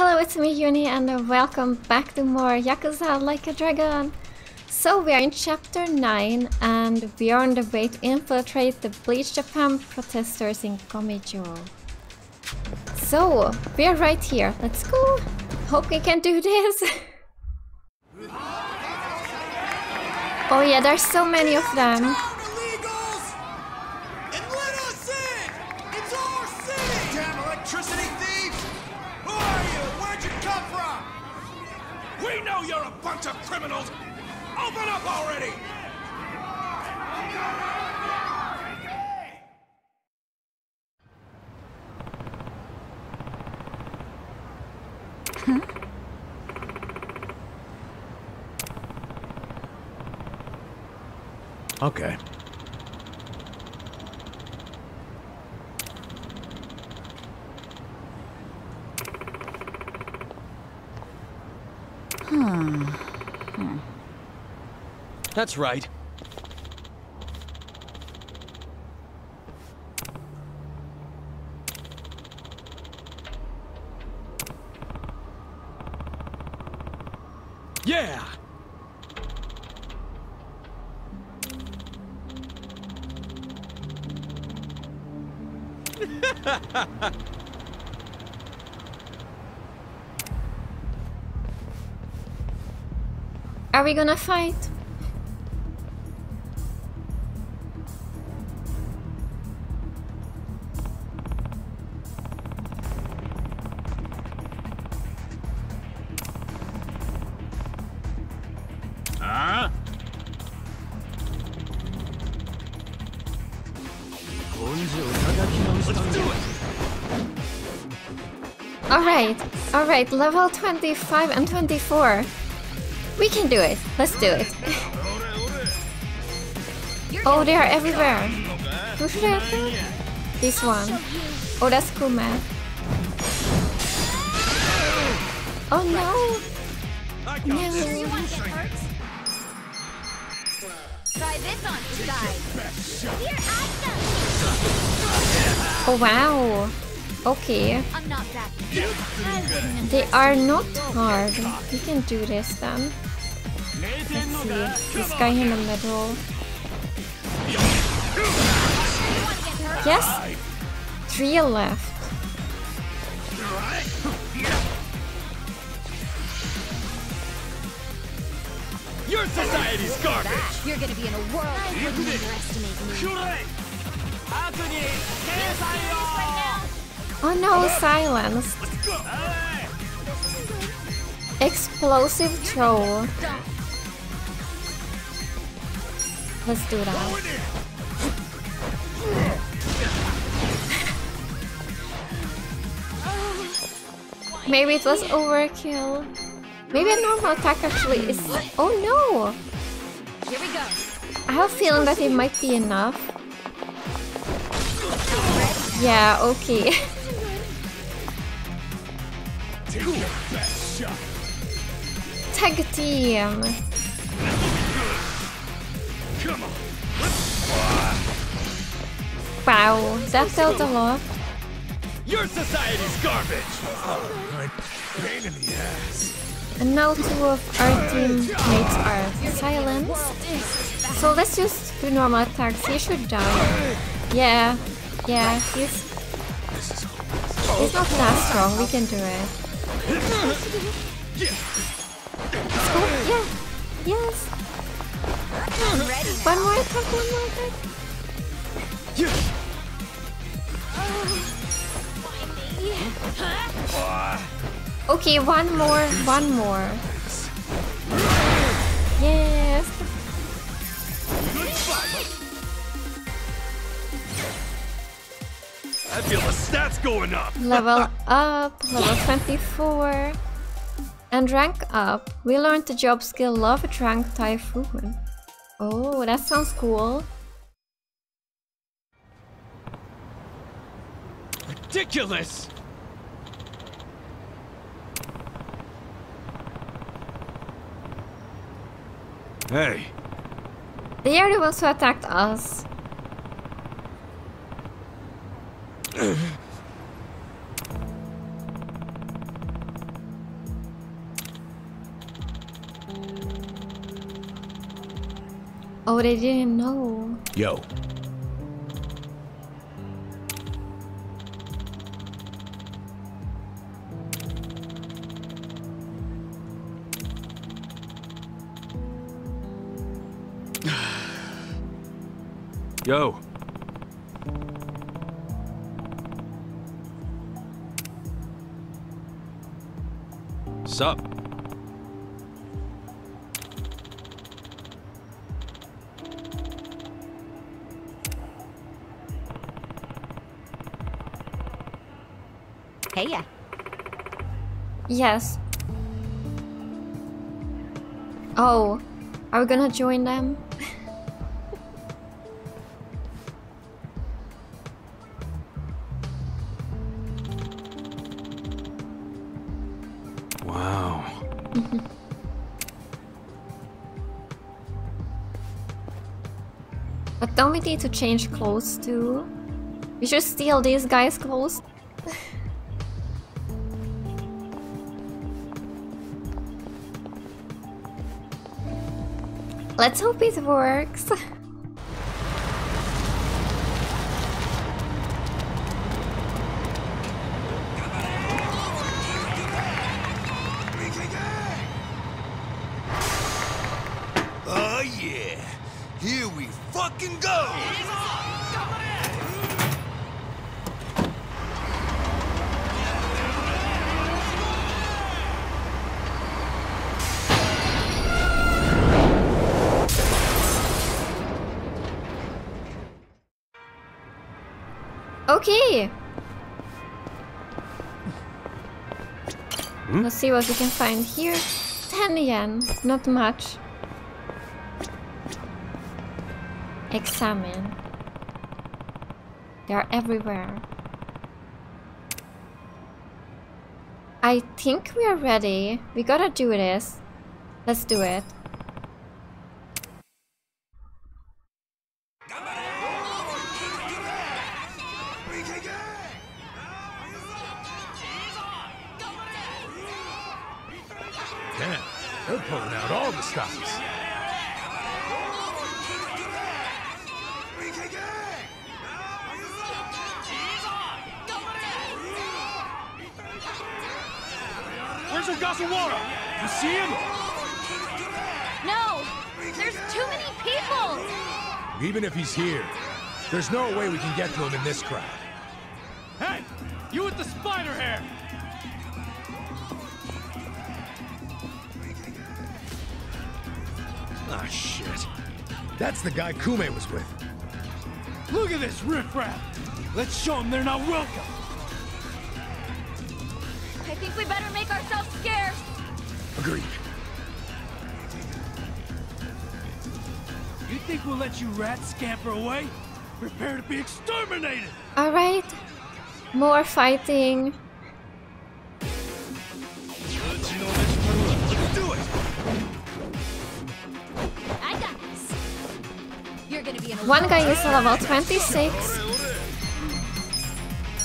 Hello, it's me Yuni and welcome back to more Yakuza Like a Dragon. So we are in chapter 9 and we are on the way to infiltrate the Bleach Japan protesters in Geomijul. So, we are right here. Let's go. Hope we can do this. oh yeah, there's so many of them. Criminals! Open up already! Hmm? Okay. Hmm. That's right. Yeah! Are we gonna fight? Alright, level 25 and 24. We can do it. Let's do it. oh, they are everywhere. Who should I have This one. Oh, that's cool, man. Oh no! No! Try this on for size. Here I Oh wow! Okay. They are not hard. We can do this then. Let's see. This guy in the middle. Yes! Three left. Your society's garbage! You're gonna be in a world. I wouldn't underestimate me. Oh no, silence. Explosive throw. Let's do that. Maybe it was overkill. Maybe a normal attack actually is... Oh no! Here we go. I have a feeling that it might be enough. Yeah, okay. Tag team. Wow, that felt a lot. Your society's garbage! Right, pain in the ass. And now two of our teammates are silenced. So let's just do normal attacks. He should die. Yeah, yeah, he's he's not that strong. We can do it. Let's. Yeah. Yes. One more attack. One more attack. Okay, one more. One more. Yes. I feel the stats going up! Level up, level 24. And rank up. We learned the job skill Love Drunk Typhoon. Oh, that sounds cool. Ridiculous! Hey, They are the ones who attacked us. oh, they didn't know. Yo. Yo. Sup? Hey, yeah. Yes. Oh, are we gonna join them? Don't we need to change clothes too? We should steal these guys' clothes. Let's hope it works. see what we can find here. 10 yen, not much. Examine. They are everywhere. I think we are ready. We gotta do this. Let's do it. He's here, there's no way we can get to him in this crowd. Hey! You with the spider hair! Ah, shit. That's the guy Kume was with. Look at this riffraff! Let's show them they're not welcome! I think we better make ourselves scarce! Agreed. We'll let you rats scamper away? Prepare to be exterminated! Alright. More fighting. I got this! You're gonna be One guy is level 26.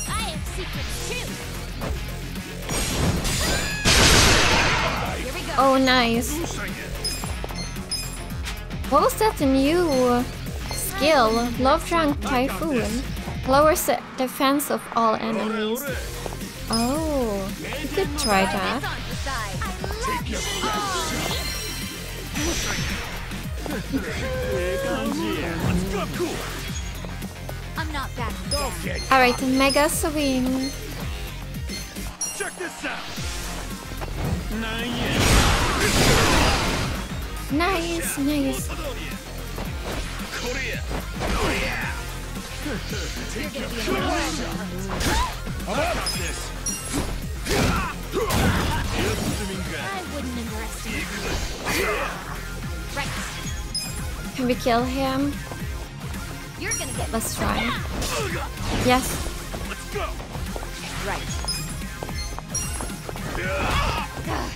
I have secrets too! Here we go! Oh, nice. What was that new skill? Love Drunk Typhoon. Lowers the defense of all enemies. Oh, you could try that. I'm not bad. Alright, Mega Swing. Check this out! Nice, nice. You're gonna be in a I wouldn't underestimate you. Right. Can we kill him? You're gonna get Let's try. Yes. right.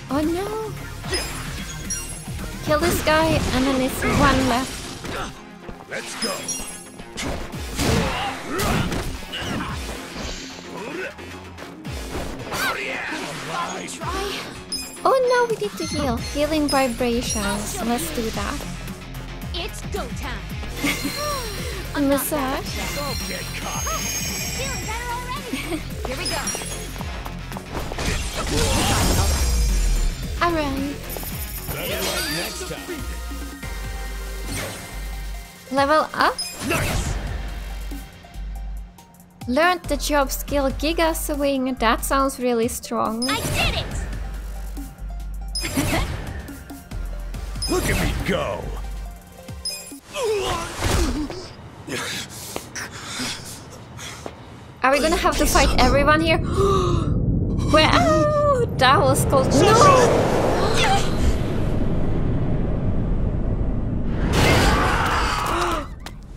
Oh no. Kill this guy and then it's one left. Let's go. Oh no, we need to heal. Healing vibrations. Let's do that. It's It's go time. A massage. Don't get cocky. Feeling better already. Here we go. Alright. Better luck next time. Level up. Nice. Learned the job skill Giga Swing. That sounds really strong. I did it. Look at me go. Are we gonna have to fight everyone here? wow, that was close. No!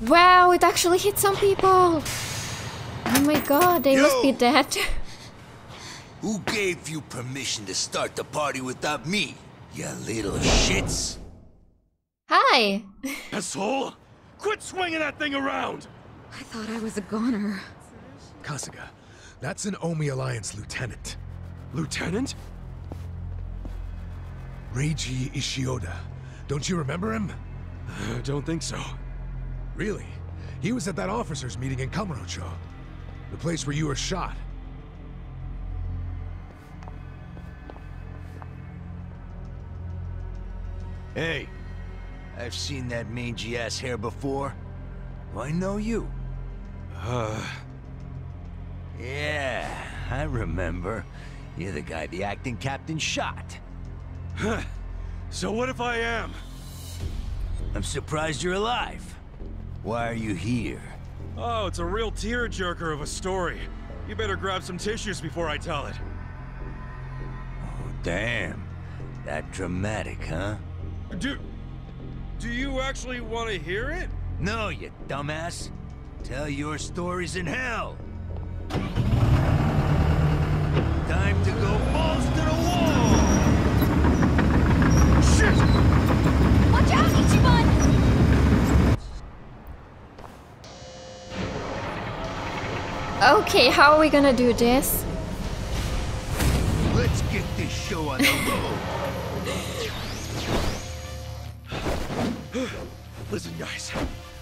Wow, it actually hit some people. Oh my god, they must be dead. Who gave you permission to start the party without me? You little shits. Hi. Asshole! Quit swinging that thing around! I thought I was a goner. Kasuga, that's an Omi Alliance lieutenant. Lieutenant? Reiji Ishioda. Don't you remember him? I don't think so. Really? He was at that officers' meeting in Kamurocho. The place where you were shot. Hey, I've seen that mangy ass hair before. I know you. Uh, Yeah, I remember. You're the guy the acting captain shot. Huh. So what if I am? I'm surprised you're alive. Why are you here? Oh, it's a real tearjerker of a story. You better grab some tissues before I tell it. Oh, damn. That dramatic, huh? Do... Do you actually want to hear it? No, you dumbass. Tell your stories in hell. Time to go balls to the wall! Shit! Watch out, Ichiban! Okay, how are we gonna do this? Let's get this show on the road. Listen, guys.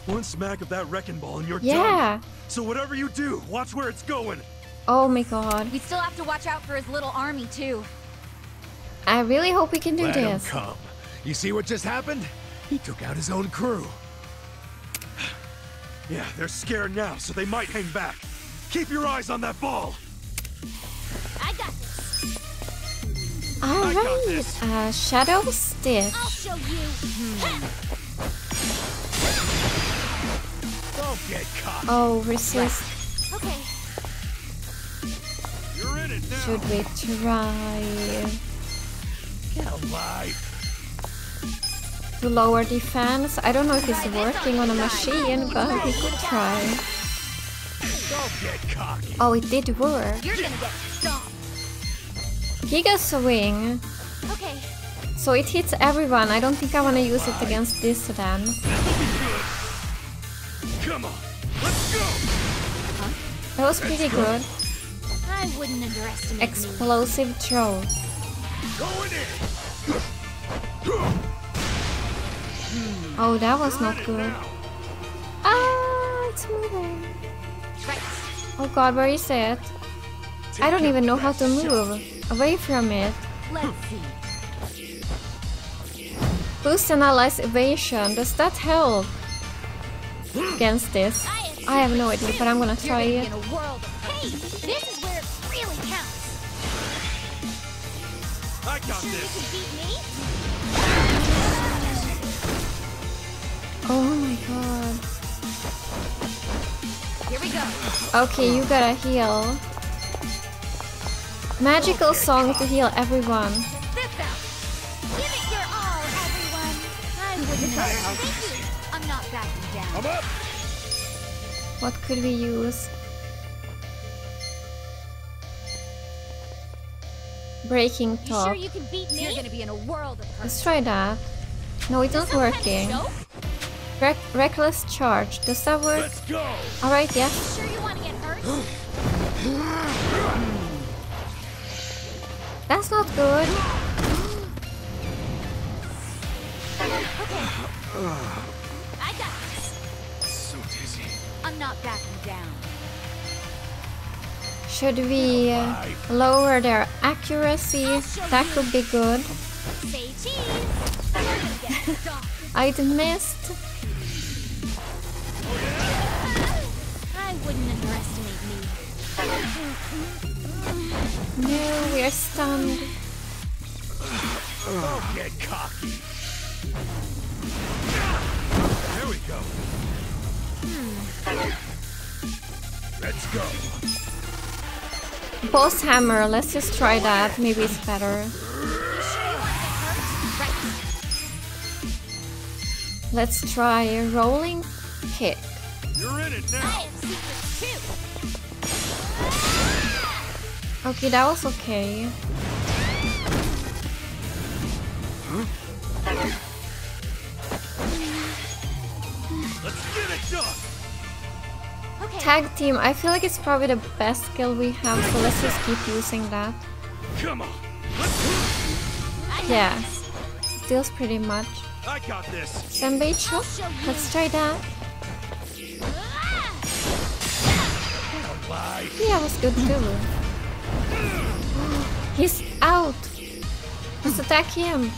One smack of that wrecking ball and you're done. Yeah. So whatever you do, watch where it's going. Oh my god. We still have to watch out for his little army, too. I really hope we can do Let him this. come. You see what just happened? He took out his own crew. Yeah, they're scared now, so they might hang back. Keep your eyes on that ball. I got this. Alright. this. Uh, Shadow Stitch. I'll show you. Don't get cocky. Oh, resist. Okay. You're in it now. Should we try Get alive. to lower defense? I don't know if it's working on a machine, but we could try. Don't get cocky. Oh, it did work. You're gonna get stomped. Giga Swing. Okay. So it hits everyone. I don't think I want to use it against this then. Come on. Let's go. That was pretty good. I wouldn't underestimate me. Explosive throw. Going in. Oh, that was not good. Ah, it's moving. Oh god, where is it? I don't even know how to move away from it. Boost and evasion. Does that help against this? I have no idea, but I'm gonna try it. I got this. Oh my god. Here we go. Okay, you gotta heal. Magical song to heal everyone. Give it your all, everyone. I wouldn't have. Thank you. I'm not down. What could we use? Breaking You top. sure you can beat me? You're gonna be in a world of hurt. Let's try that. No, it's not Some kind of working. Joke? Rec reckless charge. Does that work? Let's go. Alright, yeah. Sure you want to get hurt? That's not good. I'm not backing down. Should we uh, lower their accuracy? That could be good. Say cheese. You're gonna get stalked. I missed. Wouldn't underestimate me. No, we are stunned. Don't get cocky. There we go. Let's go. Boss hammer, let's just try that. Maybe it's better. Let's try a rolling kick. You're in it I have secrets too. Okay, that was okay. Let's get it done. Okay. Tag team, I feel like it's probably the best skill we have, so let's just keep using that. Come on. Yes, it deals pretty much. I got this. Senbei chop? Let's try that. Yeah, was good too. He's out. Let's attack him.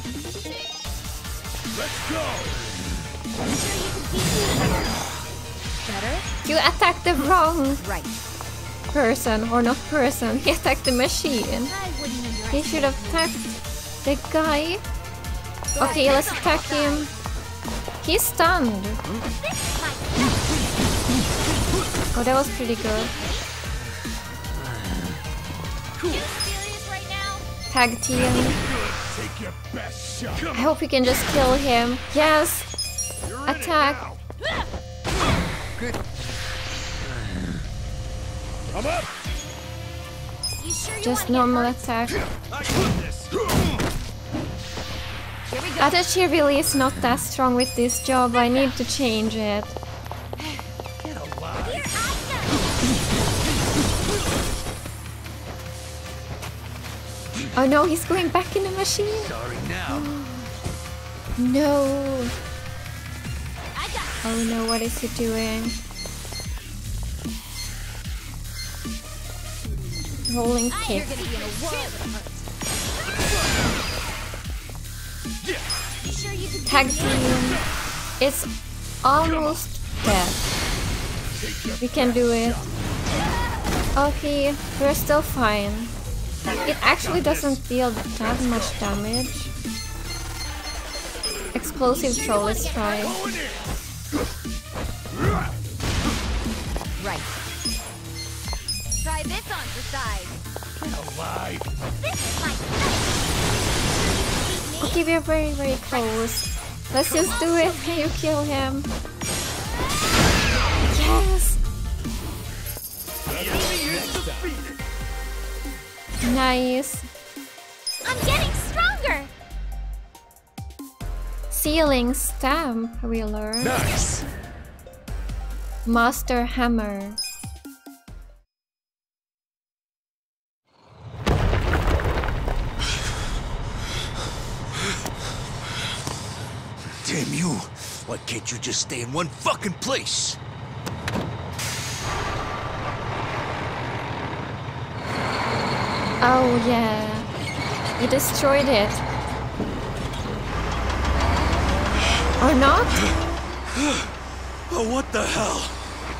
Let's go. Better? You attacked the wrong Right. person, or not person. He attacked the machine. He should have attacked the guy. Okay, let's attack him. He's stunned. Oh, that was pretty good. Tag team. I hope we can just kill him. Yes! Attack! Just normal attack. I. Here we go. Adachi really is not that strong with this job. I need to change it. Oh no, he's going back in the machine. Sorry now. No. go. I got Oh no, what is he doing? Rolling ah, kick. you're gonna be in a world of hurt. You sure you can Tag team. It's almost dead. We can do it. Okay, we're still fine. It actually doesn't deal that much damage. Explosive throw, let's try. Right. Try this on for size. Alive. This is my Okay, we're very, very close. Let's just do it. You kill him? Yes! Nice. I'm getting stronger. Ceiling stamp, we learned. Nice. Master hammer. Damn you. Why can't you just stay in one fucking place? Oh yeah. You destroyed it. Or not? Oh, what the hell?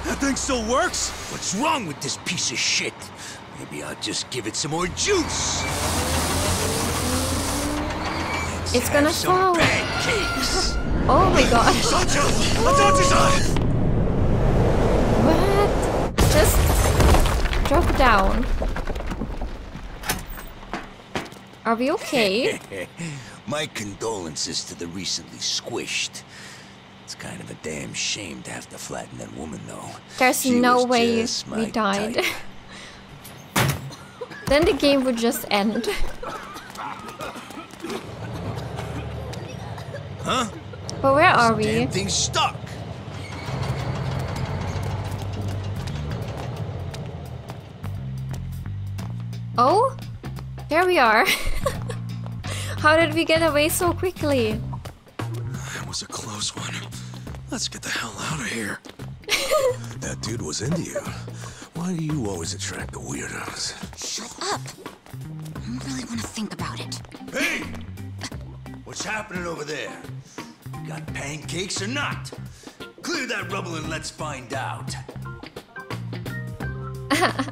That thing still works? What's wrong with this piece of shit? Maybe I'll just give it some more juice. Let's It's gonna fall. Oh my god. What? Just drop down. Are we okay? My condolences to the recently squished. It's kind of a damn shame to have to flatten that woman, though. There's She no way we died. then the game would just end. Huh? But where are we? Damn thing's stuck. Oh? There we are. How did we get away so quickly? That was a close one. Let's get the hell out of here. that dude was into you. Why do you always attract the weirdos? Shut up. I don't really want to think about it. Hey! What's happening over there? Got pancakes or not? Clear that rubble and let's find out.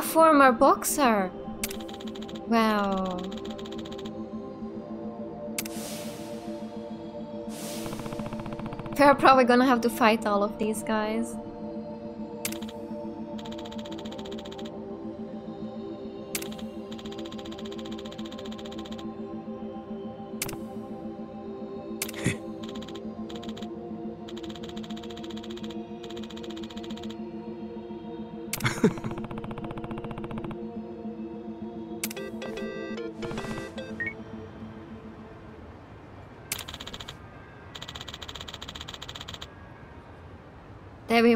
A former boxer. Wow. We're probably gonna have to fight all of these guys.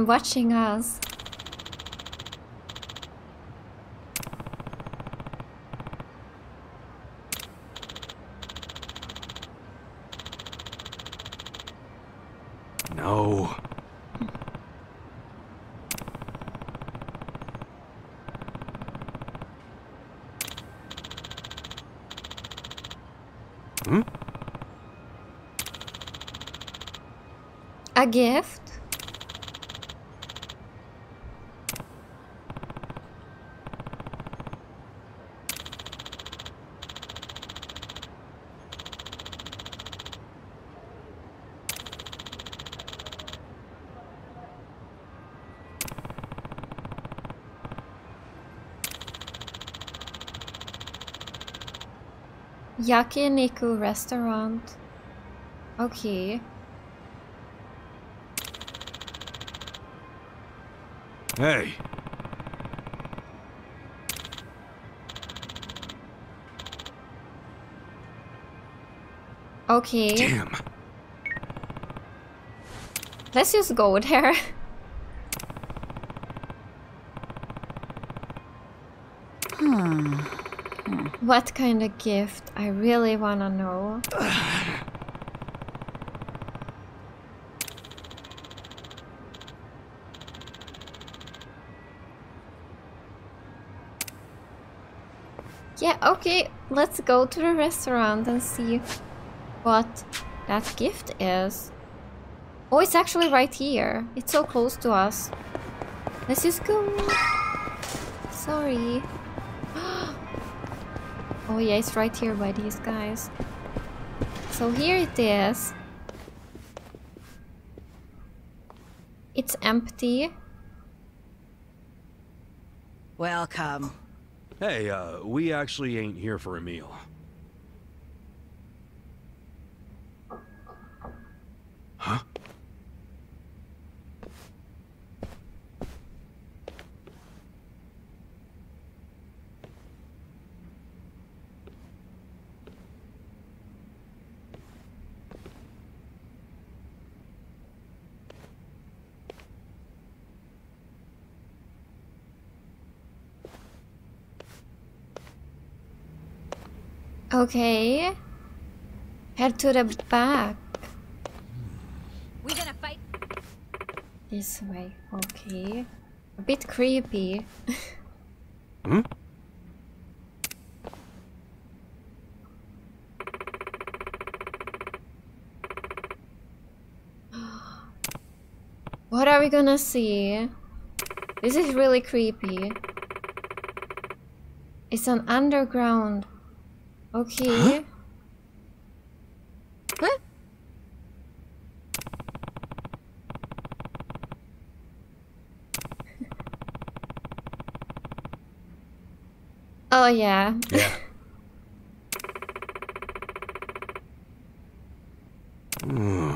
Watching us. No. Hmm? A gift? Yakiniku restaurant. Okay. Hey. Okay. Damn. Let's just go there. What kind of gift? I really wanna know. Yeah, okay, let's go to the restaurant and see what that gift is. Oh, it's actually right here. It's so close to us. Let's just go. Sorry. Oh yeah, it's right here by these guys. So here it is. It's empty. Welcome. Hey, uh, we actually ain't here for a meal. Huh? Okay. Head to the back. We gonna fight? This way. Okay. A bit creepy. Hmm? What are we gonna see? This is really creepy. It's an underground. Okay. Huh? Oh yeah. Yeah. Hmm.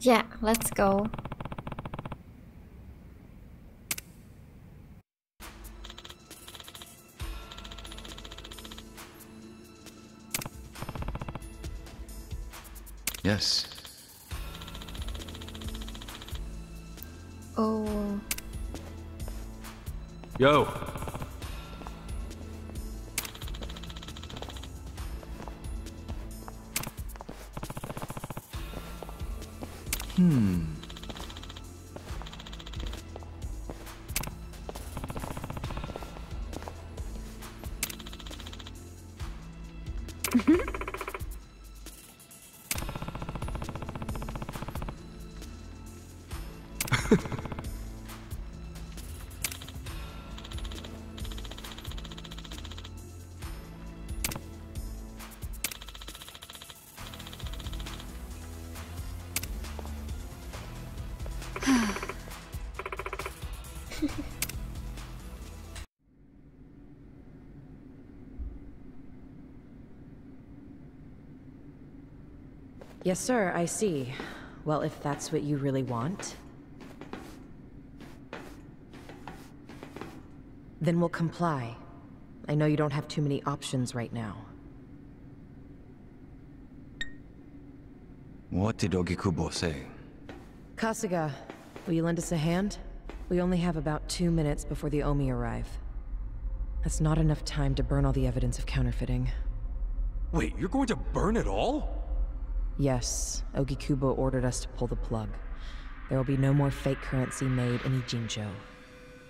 Yeah, let's go. Yes. Oh. Yo, Hmm. Yes, sir, I see. Well, if that's what you really want... Then we'll comply. I know you don't have too many options right now. What did Ogikubo say? Kasuga, will you lend us a hand? We only have about two minutes before the Omi arrive. That's not enough time to burn all the evidence of counterfeiting. wait, you're going to burn it all? Yes, Ogikubo ordered us to pull the plug. There will be no more fake currency made in Ijincho.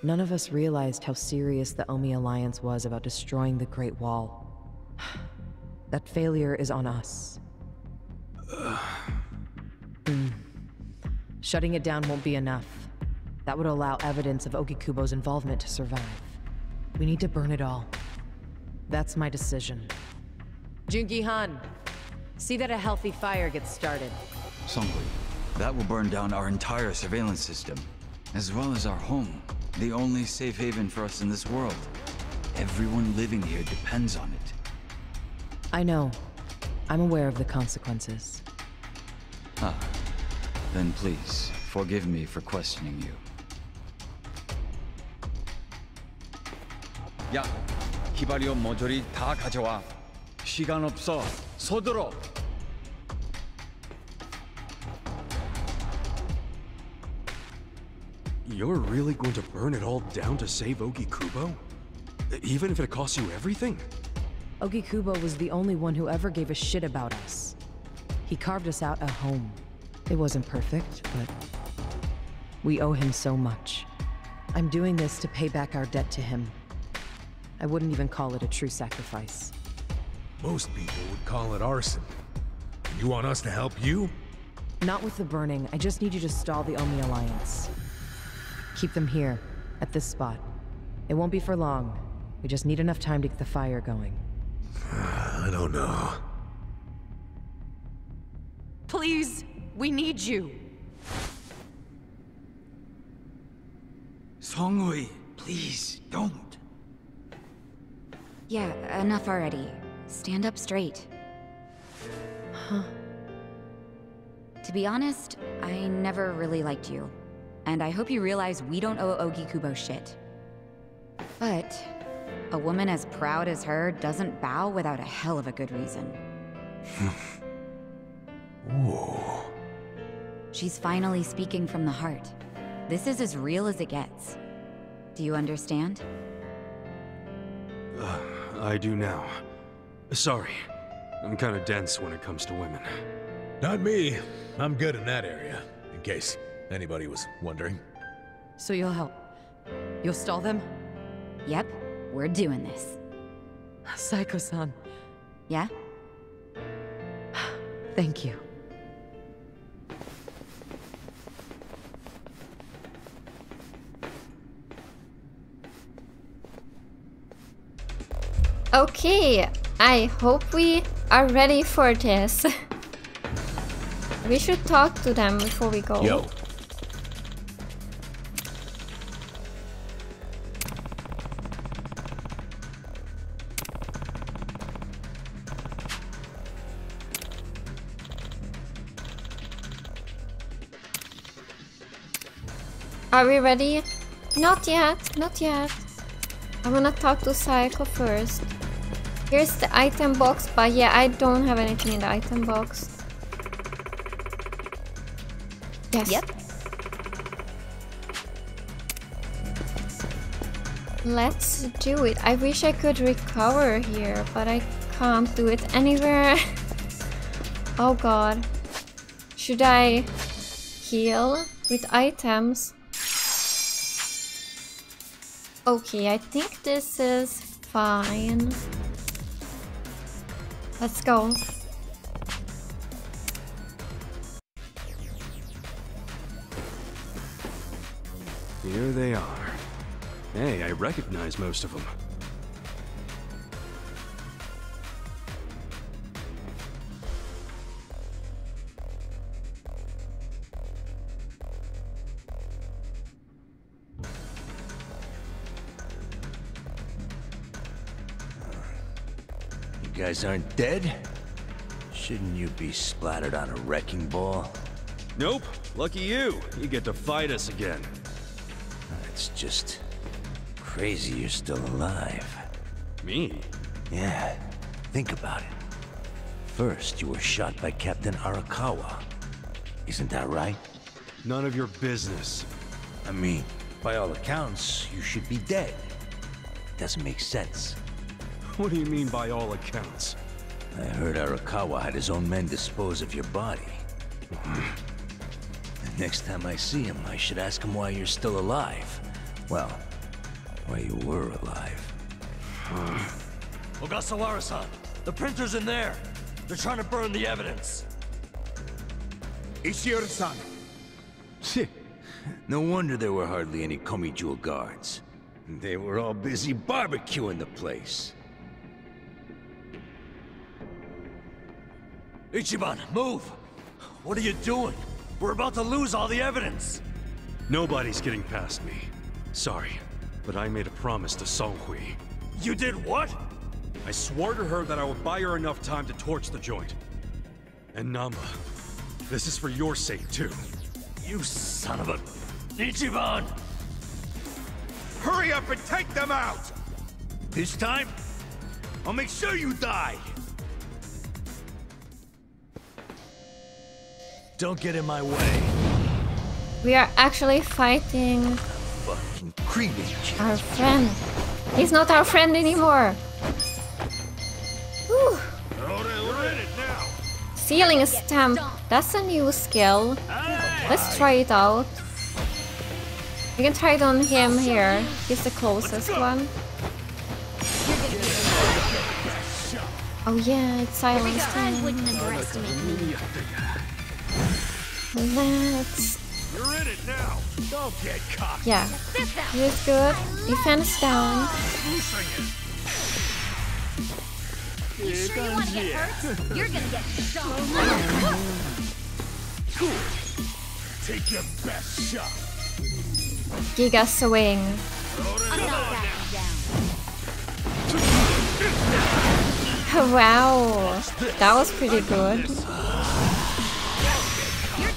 None of us realized how serious the Omi Alliance was about destroying the Great Wall. that failure is on us. Hmm. Shutting it down won't be enough. That would allow evidence of Ogikubo's involvement to survive. We need to burn it all. That's my decision. Jungi-han, see that a healthy fire gets started. Songui, that will burn down our entire surveillance system, as well as our home, the only safe haven for us in this world. Everyone living here depends on it. I know. I'm aware of the consequences. Ah, then please, forgive me for questioning you. 야, 히바리오 모조리 다 가져와. 시간 없어. 서둘러. You're really going to burn it all down to save Ogikubo? Even if it costs you everything? Ogikubo was the only one who ever gave a shit about us. He carved us out a home. It wasn't perfect, but we owe him so much. I'm doing this to pay back our debt to him. I wouldn't even call it a true sacrifice. Most people would call it arson. You want us to help you? Not with the burning. I just need you to stall the Omi Alliance. Keep them here, at this spot. It won't be for long. We just need enough time to get the fire going. I don't know. Please, we need you. Seong-hui, please, don't. Yeah, enough already. Stand up straight. Huh. To be honest, I never really liked you. And I hope you realize we don't owe Ogi Kubo shit. But a woman as proud as her doesn't bow without a hell of a good reason. Whoa. She's finally speaking from the heart. This is as real as it gets. Do you understand? Uh, I do now. Sorry. I'm kinda dense when it comes to women. Not me. I'm good in that area, in case anybody was wondering. So you'll help. You'll stall them? Yep, we're doing this. Saeko-san. Yeah? Thank you. Okay, I hope we are ready for this. we should talk to them before we go. Yo. Are we ready? Not yet, not yet. I wanna talk to Saeko first. Here's the item box, but yeah, I don't have anything in the item box. Yes. Yep. Let's do it. I wish I could recover here, but I can't do it anywhere. oh god. Should I heal with items? Okay, I think this is fine. Let's go. Here they are. Hey, I recognize most of them. Guys aren't dead? Shouldn't you be splattered on a wrecking ball? Nope. Lucky you. You get to fight us again. It's just crazy you're still alive. Me? Yeah, think about it. First, you were shot by Captain Arakawa. Isn't that right? None of your business. I mean, by all accounts, you should be dead. Doesn't make sense. What do you mean by all accounts? I heard Arakawa had his own men dispose of your body. The Next time I see him, I should ask him why you're still alive. Well, why you were alive. Ogasawara-san, the printer's in there. They're trying to burn the evidence. Ishioda-san. no wonder there were hardly any Geomijul guards. They were all busy barbecuing the place. Ichiban, move! What are you doing? We're about to lose all the evidence! Nobody's getting past me. Sorry, but I made a promise to Seong-hui. You did what? I swore to her that I would buy her enough time to torch the joint. And Nanba, this is for your sake too. You son of a... Ichiban! Hurry up and take them out! This time, I'll make sure you die! Don't get in my way. We are actually fighting Fucking cremate our friend. He's not our friend anymore. Whew. Sealing stamp. That's a new skill. Let's try it out. We can try it on him here. He's the closest one. Oh yeah, it's Every silence time. Wouldn't underestimate me. Let's... You're in it now! Don't get cocky! Yeah. This out. He's good. Defense down. You sure you want to get hurt? You're gonna get shot. Cool. Take your best shot. Giga swing. I'm not backing down. Wow, that was pretty good.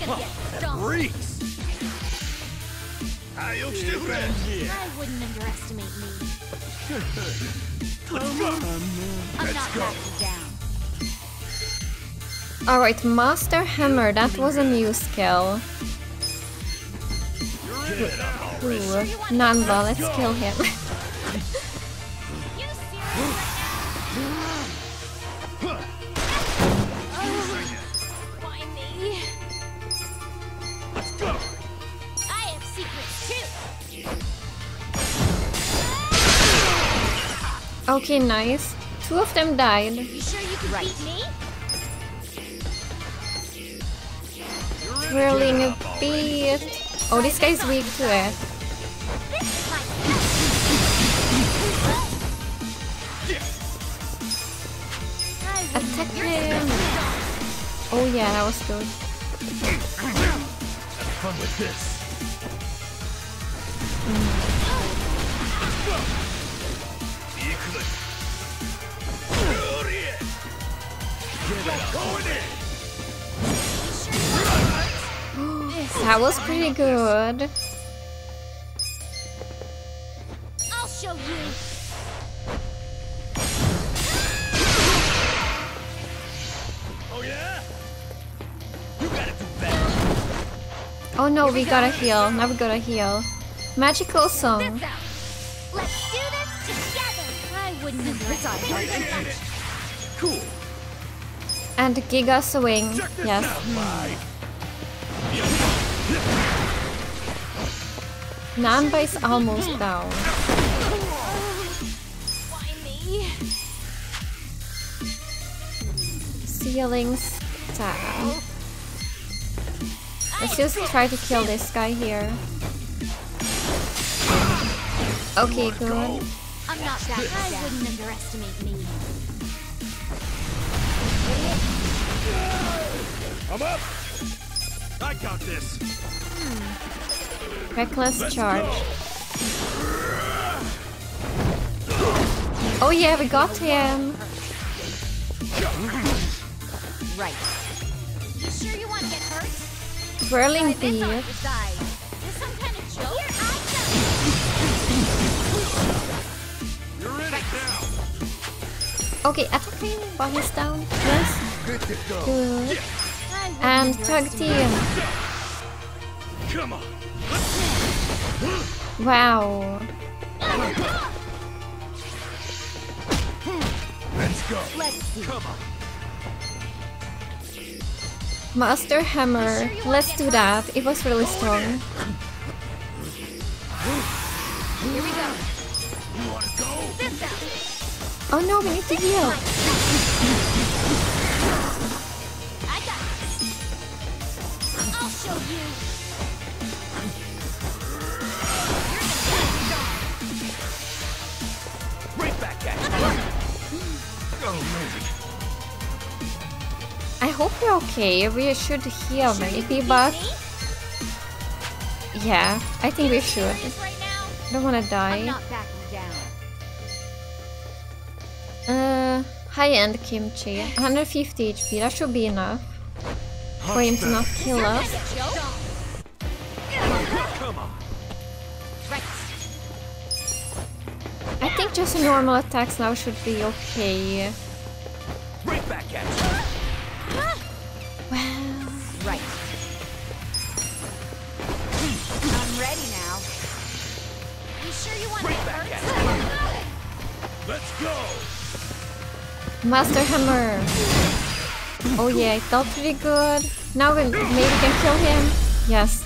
You're gonna. Freaks. I wouldn't underestimate me. I'm not backing down. Alright, Master Hammer, that was a new skill. Ooh, Nanba, let's kill him. okay, nice. Two of them died. You sure you can beat me? Whirling beat. Oh, this guy's weak to it. Eh? This is my Attack him. Oh yeah, that was good. Have fun with this. Mm. That was pretty good. I'll show you. Oh yeah? You gotta do better. Oh no, we gotta heal. Now we gotta heal. Magical song. Let's do this together. I wouldn't underestimate you. Cool. And Giga Swing. Yes. out, bye. Nanba is almost down. Why me? Ceilings down. Let's just try to kill this guy here. Okay, good. I'm not that I wouldn't underestimate me. I'm up. I got this. Reckless charge. Oh yeah, we got him. Right. You sure you want to get hurt? Whirling Try this on beat. your side. This some kind of joke? Here I You're in it now. Okay, attacking while he's down. Yes. Good to go. Good. go. I wouldn't And tag team. Come on. Wow. Let's go. Let's. Come on. Master Hammer. Let's do that. It was really strong. Here we go. You wanna go? Oh no, we need to heal. I hope you're okay. We should heal maybe, but yeah, I think we should. Serious right now? Don't wanna die. not backing down. Uh, high-end kimchi, 150 HP. That should be enough for him to not kill us. I think just a normal attacks now should be okay. Right back at you. Well, Right. I'm ready now. You sure you want to Right back hurt? Let's go. Master Hammer. Oh yeah, it felt pretty good. Now we maybe can kill him. Yes.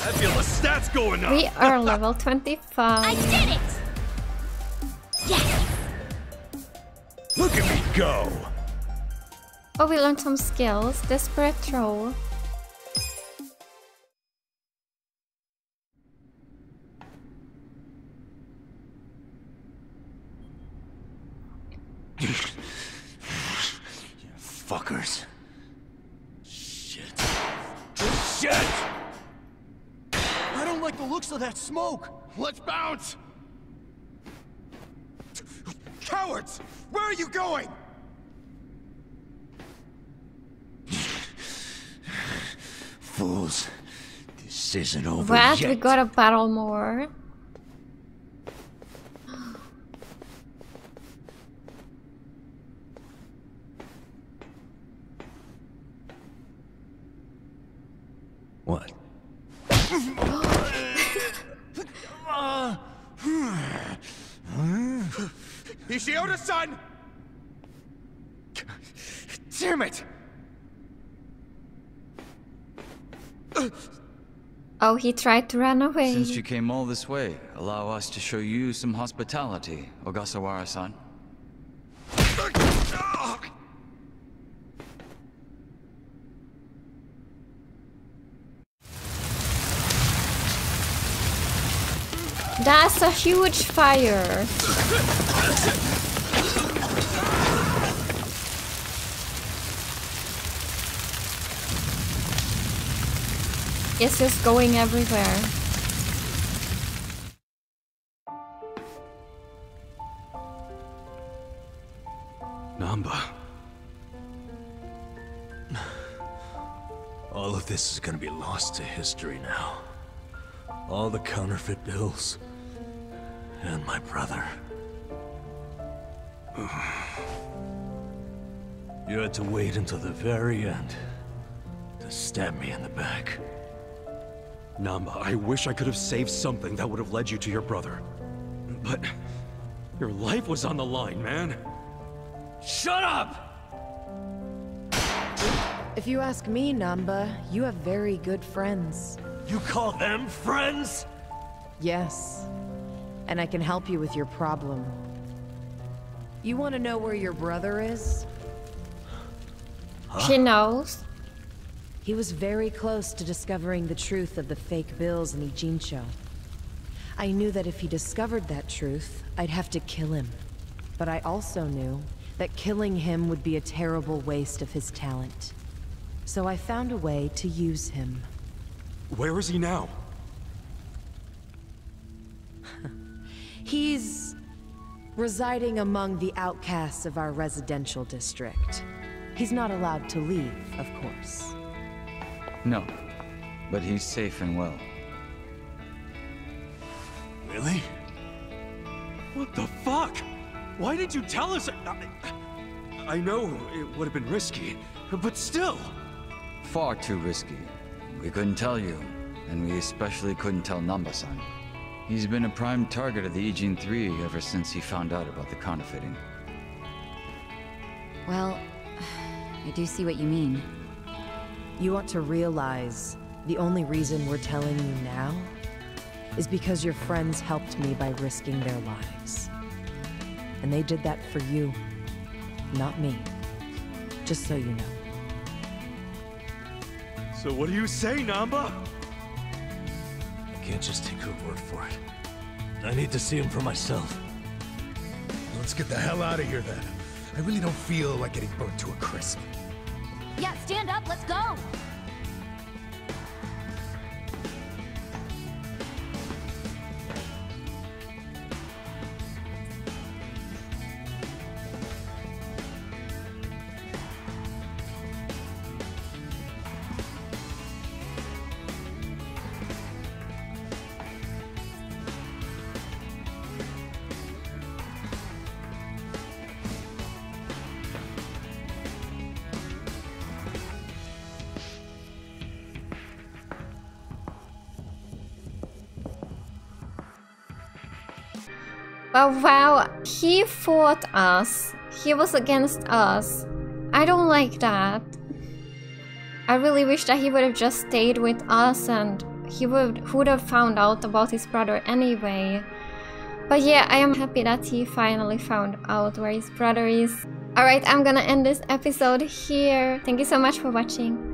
I feel the stats going up. We are level 25. I did it! Yes! Look at me go. Oh, we learned some skills. Desperate throw. Smoke. Let's bounce! Cowards! Where are you going? Fools. This isn't over What? yet. We got a battle more. What? Ishioda-san! Damn it! Oh, he tried to run away. Since you came all this way, allow us to show you some hospitality, Ogasawara-san. That's a huge fire. It's just going everywhere. Nanba. All of this is gonna be lost to history now. All the counterfeit bills. And my brother. You had to wait until the very end to stab me in the back. Nanba, I wish I could have saved something that would have led you to your brother. But your life was on the line, man. Shut up! If you ask me, Nanba, you have very good friends. You call them friends? Yes. And I can help you with your problem. You want to know where your brother is? She knows. He was very close to discovering the truth of the fake bills in Ijincho. I knew that if he discovered that truth, I'd have to kill him. But I also knew that killing him would be a terrible waste of his talent. So I found a way to use him. Where is he now? He's... residing among the outcasts of our residential district. He's not allowed to leave, of course. No, but he's safe and well. Really? What the fuck? Why did you tell us? I, I know it would have been risky, but still. Far too risky. We couldn't tell you, and we especially couldn't tell Nanba-san. He's been a prime target of the Ijin 3 ever since he found out about the counterfeiting. Well, I do see what you mean. You want to realize the only reason we're telling you now is because your friends helped me by risking their lives. And they did that for you, not me. Just so you know. So what do you say, Nanba? I can't just take her word for it. I need to see him for myself. Let's get the hell out of here then. I really don't feel like getting burnt to a crisp. Yeah, stand up, let's go! Wow, he fought us. He was against us. I don't like that. I really wish that he would have just stayed with us and he would would have found out about his brother anyway. But yeah, I am happy that he finally found out where his brother is. Alright, I'm gonna end this episode here. Thank you so much for watching.